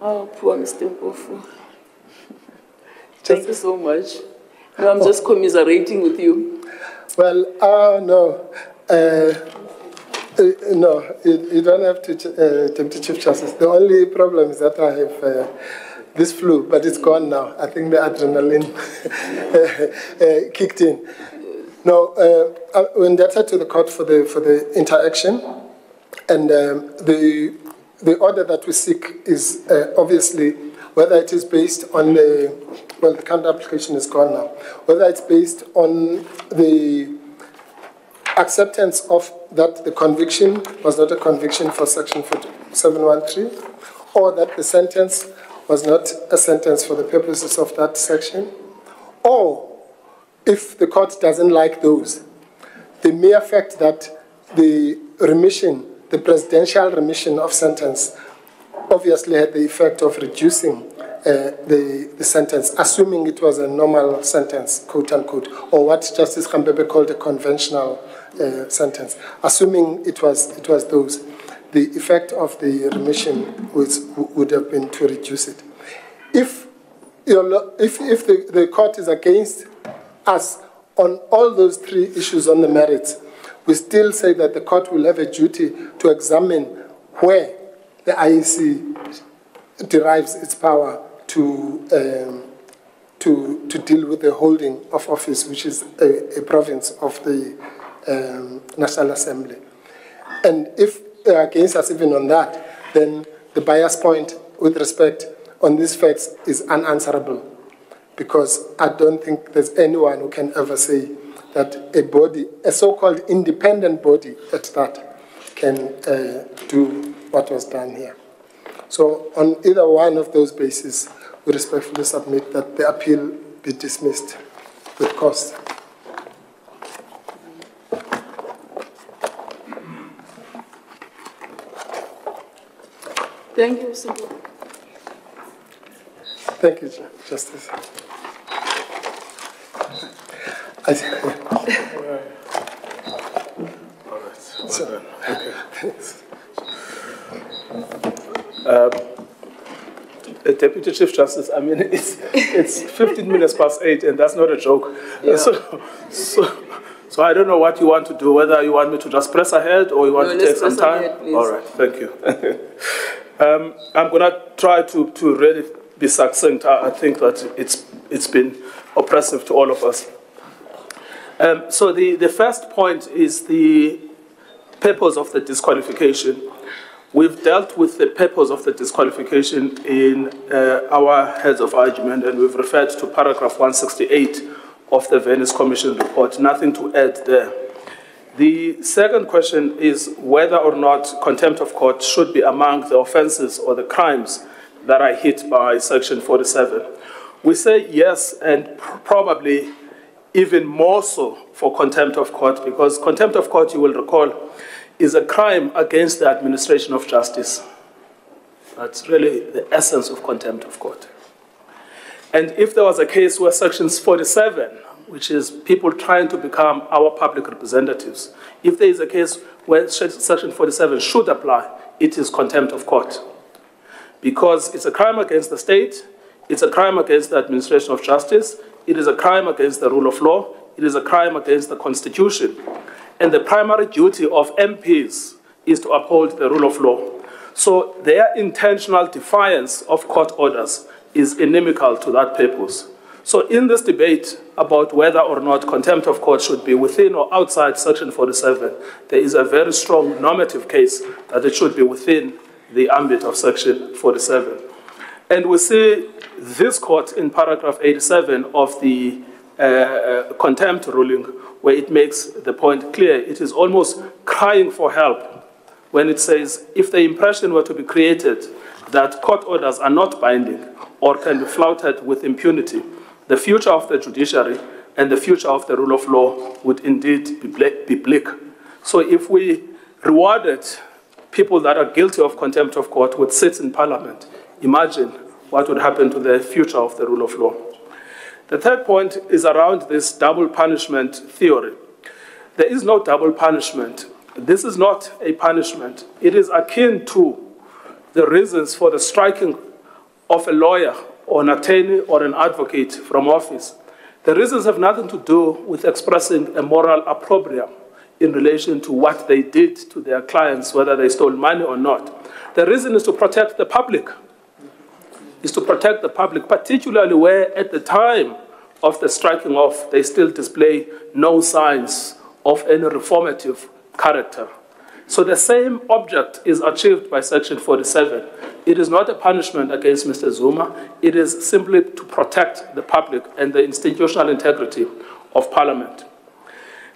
Oh, poor Mr. Mpofu. Thank you so much. No, I'm just commiserating with you. Well, uh, no. Uh, uh, no, you, you don't have to, uh, Deputy Chief Justice. The only problem is that I have uh, this flu, but it's gone now. I think the adrenaline uh, kicked in. No, uh, we indebted to the court for the, for the interaction, and um, the, the order that we seek is uh, obviously whether it is based on the, well, the current application is gone now, whether it's based on the acceptance of that the conviction was not a conviction for section 713, or that the sentence was not a sentence for the purposes of that section, or if the court doesn't like those, the mere fact that the remission, the presidential remission of sentence obviously had the effect of reducing uh, the, the sentence, assuming it was a normal sentence, quote unquote, or what Justice Khampepe called a conventional uh, sentence. Assuming it was, it was those, the effect of the remission was, would have been to reduce it. If, if, if the, the court is against us on all those three issues on the merits, we still say that the court will have a duty to examine where the IEC derives its power to, um, to, to deal with the holding of office, which is a, a province of the um, National Assembly. And if they are against us even on that, then the bias point with respect on these facts is unanswerable because I don't think there's anyone who can ever say that a body, a so-called independent body at that, can uh, do what was done here. So on either one of those bases, we respectfully submit that the appeal be dismissed with cause. Thank you, Mr. Thank you, Justice. I, so, okay. Uh, Deputy Chief Justice, I mean, it's, it's 15 minutes past 8, and that's not a joke. Yeah. So, so, so I don't know what you want to do, whether you want me to just press ahead or you want no, to take some time. Ahead, All right, thank you. um, I'm going to try to, to really be succinct. I, I think that it's, it's been oppressive to all of us. Um, so the, the first point is the purpose of the disqualification. We've dealt with the purpose of the disqualification in uh, our heads of argument, and we've referred to paragraph 168 of the Venice Commission report. Nothing to add there. The second question is whether or not contempt of court should be among the offenses or the crimes that are hit by Section 47. We say yes, and probably even more so for contempt of court, because contempt of court, you will recall, is a crime against the administration of justice. That's really the essence of contempt of court. And if there was a case where Section 47, which is people trying to become our public representatives, if there is a case where Section 47 should apply, it is contempt of court. Because it's a crime against the state, it's a crime against the administration of justice, it is a crime against the rule of law, it is a crime against the Constitution. And the primary duty of MPs is to uphold the rule of law. So their intentional defiance of court orders is inimical to that purpose. So in this debate about whether or not contempt of court should be within or outside Section 47, there is a very strong normative case that it should be within the ambit of Section 47. And we see this court in paragraph 87 of the uh, uh, contempt ruling where it makes the point clear. It is almost crying for help when it says if the impression were to be created that court orders are not binding or can be flouted with impunity, the future of the judiciary and the future of the rule of law would indeed be bleak. So if we rewarded people that are guilty of contempt of court with seats in parliament, imagine what would happen to the future of the rule of law. The third point is around this double punishment theory. There is no double punishment. This is not a punishment. It is akin to the reasons for the striking of a lawyer or an attorney or an advocate from office, the reasons have nothing to do with expressing a moral opprobrium in relation to what they did to their clients, whether they stole money or not. The reason is to protect the public, is to protect the public, particularly where at the time of the striking off, they still display no signs of any reformative character. So the same object is achieved by Section 47. It is not a punishment against Mr. Zuma. It is simply to protect the public and the institutional integrity of Parliament.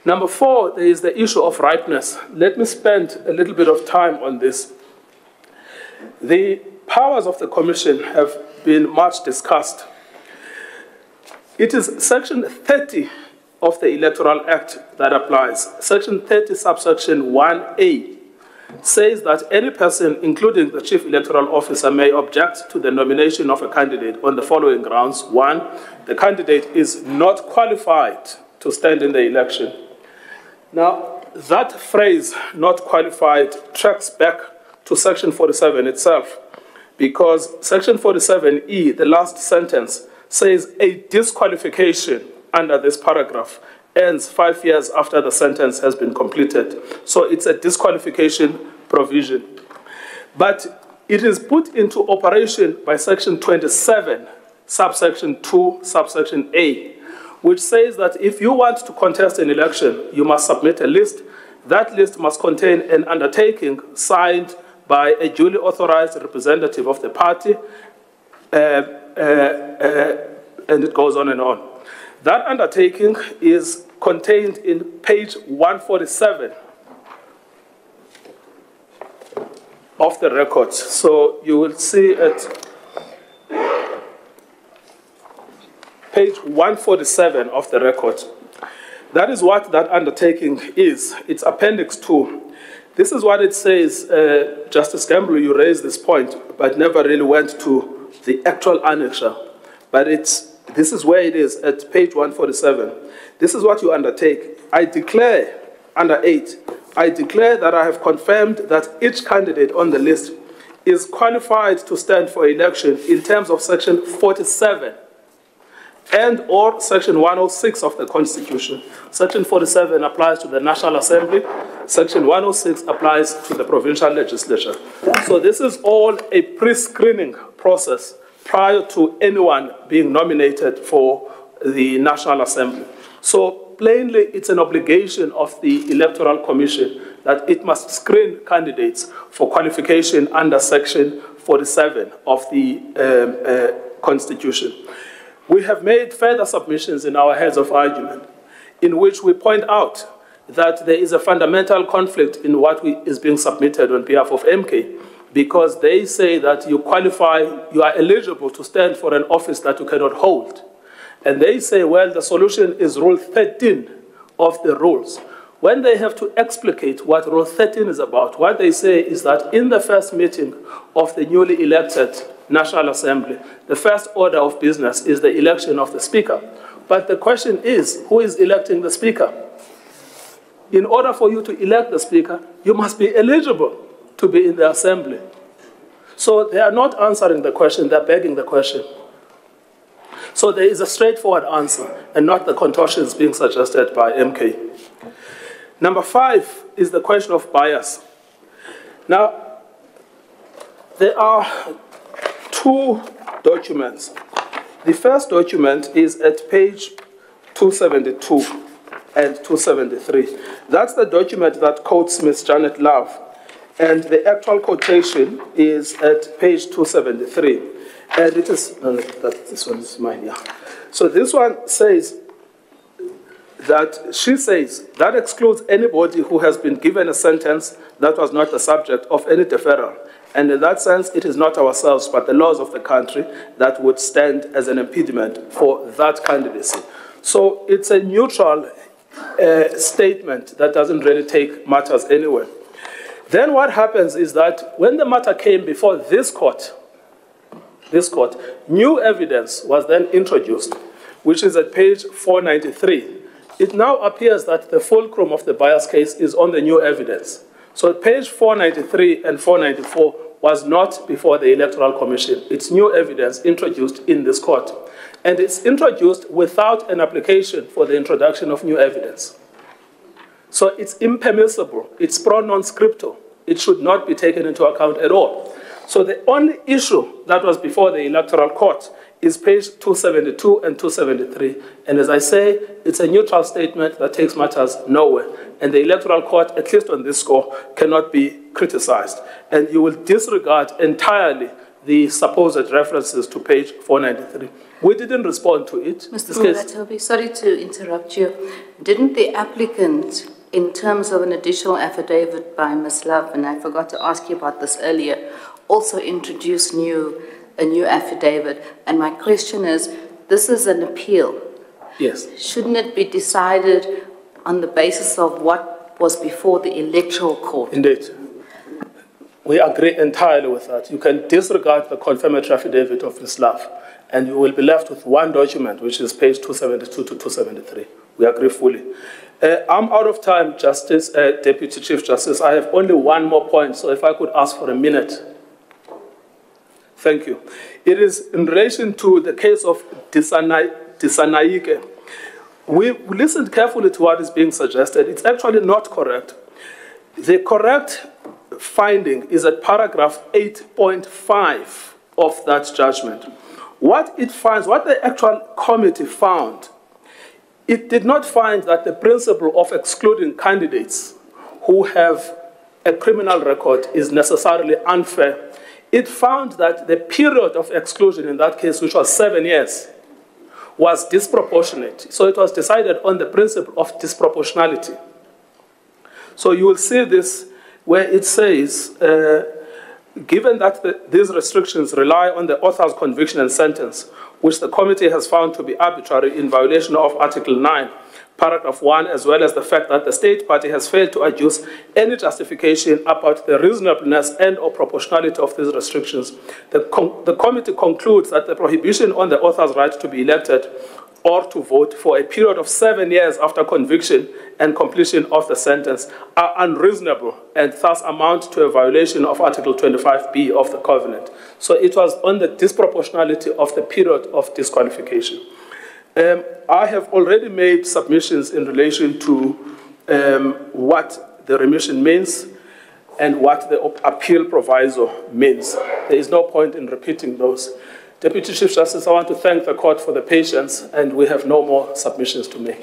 Number four, there is the issue of ripeness. Let me spend a little bit of time on this. The powers of the Commission have been much discussed. It is Section 30 of the Electoral Act that applies. Section 30, subsection 1A, says that any person, including the Chief Electoral Officer, may object to the nomination of a candidate on the following grounds. One, the candidate is not qualified to stand in the election. Now, that phrase, not qualified, tracks back to Section 47 itself, because Section 47E, the last sentence, says a disqualification under this paragraph ends five years after the sentence has been completed. So it's a disqualification provision. But it is put into operation by section 27, subsection 2, subsection A, which says that if you want to contest an election, you must submit a list. That list must contain an undertaking signed by a duly authorized representative of the party, uh, uh, uh, and it goes on and on. That undertaking is contained in page 147 of the records. So you will see it, page 147 of the record. That is what that undertaking is. It's Appendix 2. This is what it says. Uh, Justice Gamble, you raised this point, but never really went to the actual annexure. But it's this is where it is at page 147. This is what you undertake. I declare, under 8, I declare that I have confirmed that each candidate on the list is qualified to stand for election in terms of section 47 and or section 106 of the constitution section 47 applies to the national assembly section 106 applies to the provincial legislature so this is all a pre-screening process prior to anyone being nominated for the National Assembly. So plainly, it's an obligation of the Electoral Commission that it must screen candidates for qualification under Section 47 of the um, uh, Constitution. We have made further submissions in our heads of argument in which we point out that there is a fundamental conflict in what we, is being submitted on behalf of MK because they say that you qualify, you are eligible to stand for an office that you cannot hold. And they say, well, the solution is Rule 13 of the rules. When they have to explicate what Rule 13 is about, what they say is that in the first meeting of the newly elected National Assembly, the first order of business is the election of the Speaker. But the question is, who is electing the Speaker? In order for you to elect the Speaker, you must be eligible to be in the assembly. So they are not answering the question, they're begging the question. So there is a straightforward answer and not the contortions being suggested by MK. Number five is the question of bias. Now, there are two documents. The first document is at page 272 and 273. That's the document that quotes Ms. Janet Love and the actual quotation is at page 273. And it is, uh, that, this one is mine, yeah. So this one says that she says that excludes anybody who has been given a sentence that was not the subject of any deferral. And in that sense, it is not ourselves, but the laws of the country that would stand as an impediment for that candidacy. So it's a neutral uh, statement that doesn't really take matters anywhere. Then what happens is that when the matter came before this court, this court, new evidence was then introduced, which is at page 493. It now appears that the fulcrum of the bias case is on the new evidence. So page 493 and 494 was not before the Electoral Commission. It's new evidence introduced in this court. And it's introduced without an application for the introduction of new evidence. So it's impermissible, it's pro non scripto. It should not be taken into account at all. So the only issue that was before the Electoral Court is page 272 and 273. And as I say, it's a neutral statement that takes matters nowhere. And the Electoral Court, at least on this score, cannot be criticized. And you will disregard entirely the supposed references to page 493. We didn't respond to it. Mr. Ngcukaitobi, sorry to interrupt you. Didn't the applicant, in terms of an additional affidavit by Ms. Love, and I forgot to ask you about this earlier, also introduce new a new affidavit. And my question is, this is an appeal. Yes. Shouldn't it be decided on the basis of what was before the electoral court? Indeed. We agree entirely with that. You can disregard the confirmatory affidavit of Ms. Love, and you will be left with one document, which is page 272 to 273. We agree fully. Uh, I'm out of time, Justice, uh, Deputy Chief Justice. I have only one more point, so if I could ask for a minute. Thank you. It is in relation to the case of Dissanayake. We listened carefully to what is being suggested. It's actually not correct. The correct finding is at paragraph 8.5 of that judgment. What it finds, what the actual committee found, it did not find that the principle of excluding candidates who have a criminal record is necessarily unfair it found that the period of exclusion in that case, which was seven years, was disproportionate. So it was decided on the principle of disproportionality. So you will see this where it says, uh, given that the, these restrictions rely on the author's conviction and sentence, which the committee has found to be arbitrary in violation of Article 9, paragraph 1, as well as the fact that the state party has failed to adduce any justification about the reasonableness and or proportionality of these restrictions. The, the committee concludes that the prohibition on the author's right to be elected or to vote for a period of seven years after conviction and completion of the sentence are unreasonable and thus amount to a violation of Article 25b of the Covenant. So it was on the disproportionality of the period of disqualification. Um, I have already made submissions in relation to um, what the remission means and what the appeal proviso means. There is no point in repeating those. Deputy Chief Justice, I want to thank the court for the patience, and we have no more submissions to make.